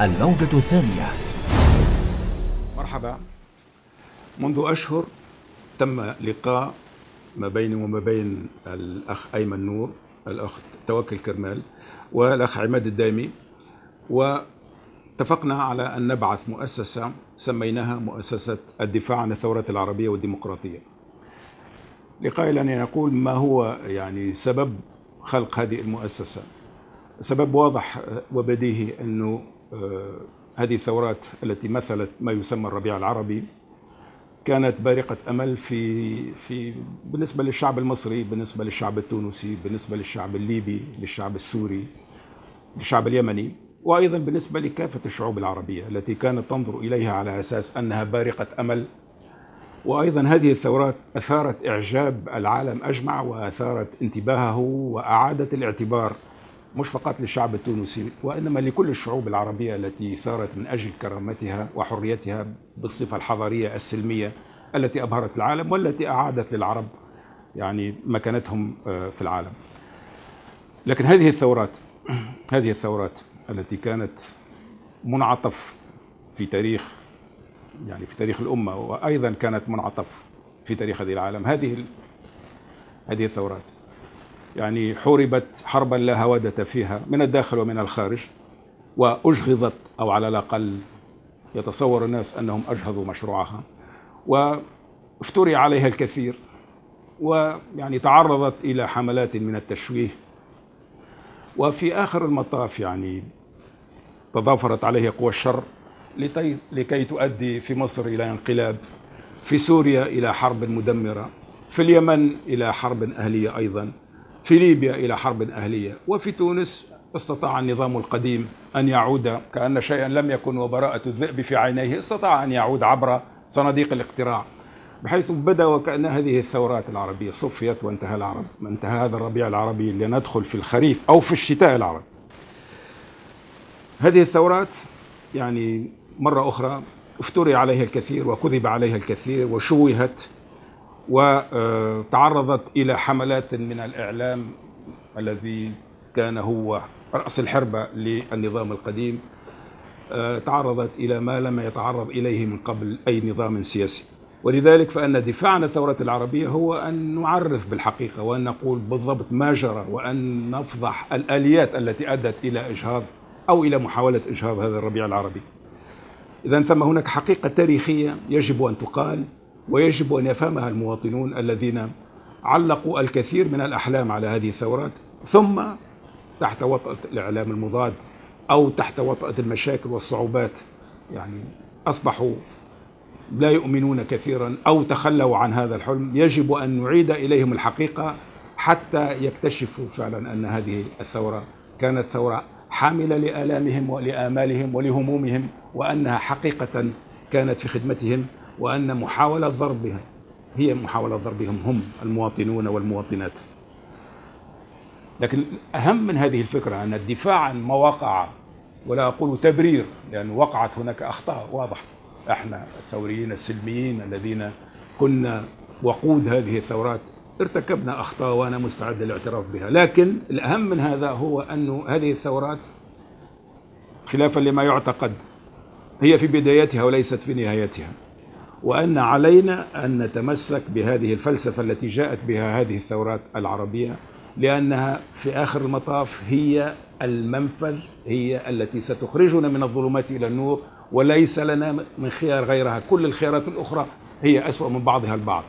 الموجة الثانية. مرحبا. منذ أشهر تم لقاء ما بيني وما بين الأخ أيمن نور الأخ توكل كرمال والأخ عماد الدامي واتفقنا على أن نبعث مؤسسة سميناها مؤسسة الدفاع عن الثورات العربية والديمقراطية. لقائي لنا نقول ما هو يعني سبب خلق هذه المؤسسة. سبب واضح وبديهي أنه هذه الثورات التي مثلت ما يسمى الربيع العربي كانت بارقة أمل في في بالنسبة للشعب المصري بالنسبة للشعب التونسي بالنسبة للشعب الليبي للشعب السوري للشعب اليمني وأيضا بالنسبة لكافة الشعوب العربية التي كانت تنظر إليها على أساس أنها بارقة أمل. وأيضا هذه الثورات أثارت إعجاب العالم أجمع وأثارت انتباهه وأعادت الاعتبار مش فقط للشعب التونسي وإنما لكل الشعوب العربية التي ثارت من أجل كرامتها وحريتها بالصفة الحضارية السلمية التي أبهرت العالم والتي أعادت للعرب يعني مكانتهم آه، في العالم. لكن هذه الثورات هذه الثورات التي كانت منعطف في تاريخ يعني في تاريخ الأمة وأيضا كانت منعطف في تاريخ هذه العالم هذه هذه الثورات يعني حوربت حربا لا هوادة فيها من الداخل ومن الخارج وأجهضت أو على الأقل يتصور الناس أنهم أجهضوا مشروعها. وافتري عليها الكثير ويعني تعرضت إلى حملات من التشويه. وفي آخر المطاف يعني تضافرت عليه قوى الشر لكي تؤدي في مصر إلى انقلاب في سوريا إلى حرب مدمرة في اليمن إلى حرب أهلية أيضا. في ليبيا إلى حرب أهلية وفي تونس استطاع النظام القديم أن يعود كأن شيئا لم يكن وبراءة الذئب في عينيه استطاع أن يعود عبر صناديق الاقتراع بحيث بدا وكأن هذه الثورات العربية صفيت وانتهى العرب انتهى هذا الربيع العربي لندخل في الخريف أو في الشتاء العربي. هذه الثورات يعني مرة أخرى افتري عليها الكثير وكذب عليها الكثير وشوهت وتعرضت إلى حملات من الإعلام الذي كان هو رأس الحربة للنظام القديم تعرضت إلى ما لم يتعرض إليه من قبل أي نظام سياسي. ولذلك فأن دفاع عن الثورة العربية هو أن نعرف بالحقيقة وأن نقول بالضبط ما جرى وأن نفضح الآليات التي أدت إلى إجهاض أو إلى محاولة إجهاض هذا الربيع العربي. إذا ثم هناك حقيقة تاريخية يجب أن تقال. ويجب أن يفهمها المواطنون الذين علقوا الكثير من الأحلام على هذه الثورات ثم تحت وطأة الإعلام المضاد أو تحت وطأة المشاكل والصعوبات. يعني أصبحوا لا يؤمنون كثيرا أو تخلوا عن هذا الحلم. يجب أن نعيد إليهم الحقيقة حتى يكتشفوا فعلا أن هذه الثورة كانت ثورة حاملة لآلامهم ولآمالهم ولهمومهم وأنها حقيقة كانت في خدمتهم وأن محاولة ضربها هي محاولة ضربهم هم المواطنون والمواطنات. لكن أهم من هذه الفكرة أن الدفاع عن ما وقع ولا أقول تبرير لأن وقعت هناك أخطاء واضحة. إحنا الثوريين السلميين الذين كنا وقود هذه الثورات ارتكبنا أخطاء وأنا مستعد للاعتراف بها، لكن الأهم من هذا هو انه هذه الثورات خلافا لما يعتقد هي في بدايتها وليست في نهايتها. وأن علينا أن نتمسك بهذه الفلسفة التي جاءت بها هذه الثورات العربية لأنها في آخر المطاف هي المنفذ هي التي ستخرجنا من الظلمات إلى النور وليس لنا من خيار غيرها، كل الخيارات الأخرى هي أسوأ من بعضها البعض.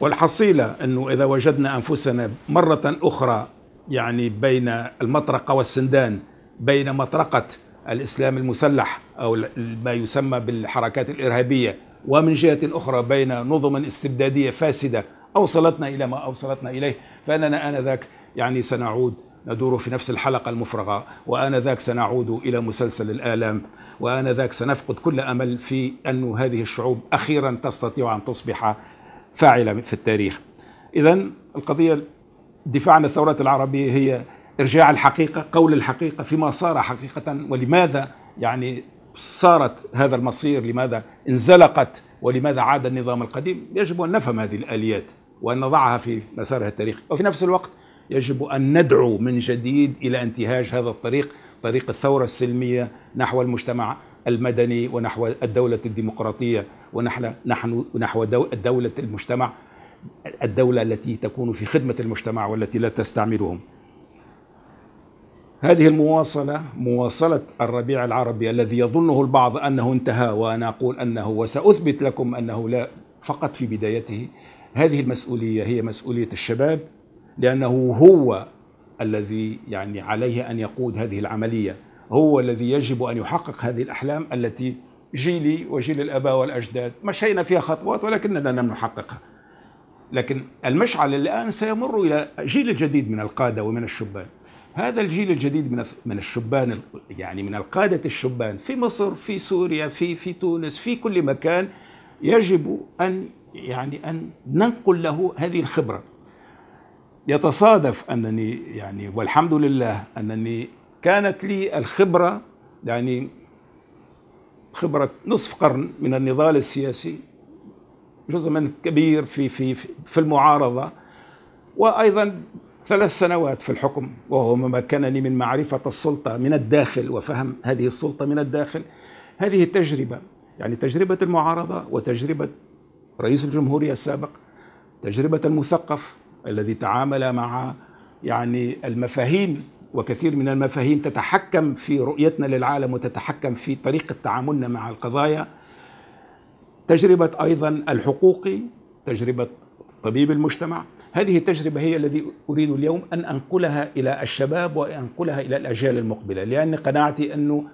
والحصيلة أنه إذا وجدنا أنفسنا مرة أخرى يعني بين المطرقة والسندان بين مطرقة الإسلام المسلح أو ما يسمى بالحركات الإرهابية ومن جهة أخرى بين نظم استبدادية فاسدة أوصلتنا إلى ما أوصلتنا إليه فإننا آنذاك يعني سنعود ندور في نفس الحلقة المفرغة وآنذاك سنعود إلى مسلسل الآلام وآنذاك سنفقد كل أمل في أن هذه الشعوب أخيرا تستطيع أن تصبح فاعلة في التاريخ. اذا القضية الدفاع عن الثورات العربية هي إرجاع الحقيقة، قول الحقيقة فيما صار حقيقة ولماذا يعني صارت هذا المصير، لماذا انزلقت ولماذا عاد النظام القديم؟ يجب أن نفهم هذه الآليات وأن نضعها في مسارها التاريخي، وفي نفس الوقت يجب أن ندعو من جديد إلى انتهاج هذا الطريق طريق الثورة السلمية نحو المجتمع المدني ونحو الدولة الديمقراطية ونحن نحن نحو الدولة المجتمع الدولة التي تكون في خدمة المجتمع والتي لا تستعمرهم هذه المواصلة مواصلة الربيع العربي الذي يظنه البعض أنه انتهى وأنا أقول أنه وسأثبت لكم أنه لا فقط في بدايته. هذه المسؤولية هي مسؤولية الشباب لأنه هو الذي يعني عليه أن يقود هذه العملية. هو الذي يجب أن يحقق هذه الأحلام التي جيلي وجيل الآباء والأجداد مشينا فيها خطوات ولكننا لم نحققها. لكن المشعل الآن سيمر إلى جيل الجديد من القادة ومن الشبان. هذا الجيل الجديد من من الشبان يعني من القادة الشبان في مصر في سوريا في في تونس في كل مكان يجب أن يعني أن ننقل له هذه الخبرة. يتصادف أنني يعني والحمد لله أنني كانت لي الخبرة يعني خبرة نصف قرن من النضال السياسي جزء من كبير في في في المعارضة وأيضا ثلاث سنوات في الحكم وهو ما مكنني من معرفة السلطة من الداخل وفهم هذه السلطة من الداخل. هذه التجربة يعني تجربة المعارضة وتجربة رئيس الجمهورية السابق تجربة المثقف الذي تعامل مع يعني المفاهيم وكثير من المفاهيم تتحكم في رؤيتنا للعالم وتتحكم في طريقة تعاملنا مع القضايا. تجربة أيضا الحقوقي تجربة طبيب المجتمع هذه التجربة هي الذي أريد اليوم أن أنقلها إلى الشباب وأنقلها إلى الأجيال المقبلة لأن قناعتي أنه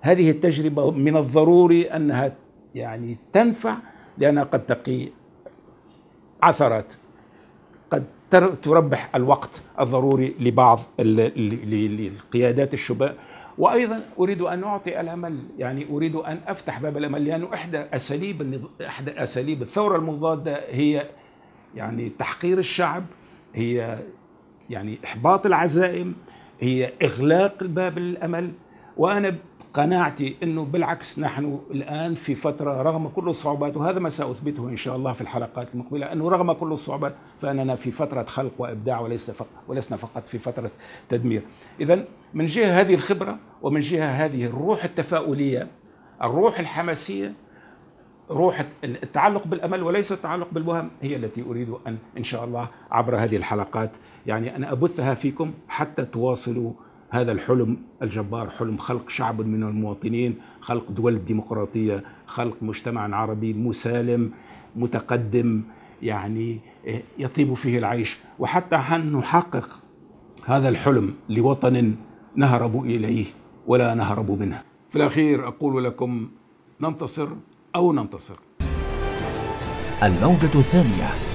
هذه التجربة من الضروري أنها يعني تنفع لأنها قد تقي عثرات قد تربح الوقت الضروري لبعض القيادات الشباب. وأيضا أريد أن أعطي الأمل يعني أريد أن أفتح باب الأمل لأنه إحدى أساليب إحدى أساليب الثورة المضادة هي يعني تحقير الشعب هي يعني إحباط العزائم هي إغلاق الباب للأمل وأنا قناعتي إنه بالعكس نحن الآن في فترة رغم كل الصعوبات وهذا ما سأثبته إن شاء الله في الحلقات المقبلة إنه رغم كل الصعوبات فإننا في فترة خلق وإبداع وليس فقط ولسنا فقط في فترة تدمير. اذا من جهة هذه الخبرة ومن جهة هذه الروح التفاؤلية الروح الحماسية روح التعلق بالأمل وليس التعلق بالوهم هي التي أريد أن إن شاء الله عبر هذه الحلقات. يعني ان أبثها فيكم حتى تواصلوا هذا الحلم الجبار حلم خلق شعب من المواطنين خلق دول ديمقراطية خلق مجتمع عربي مسالم متقدم يعني يطيب فيه العيش. وحتى أن نحقق هذا الحلم لوطن نهرب إليه ولا نهرب منه؟ في الأخير أقول لكم ننتصر أو ننتصر. الموجة الثانية.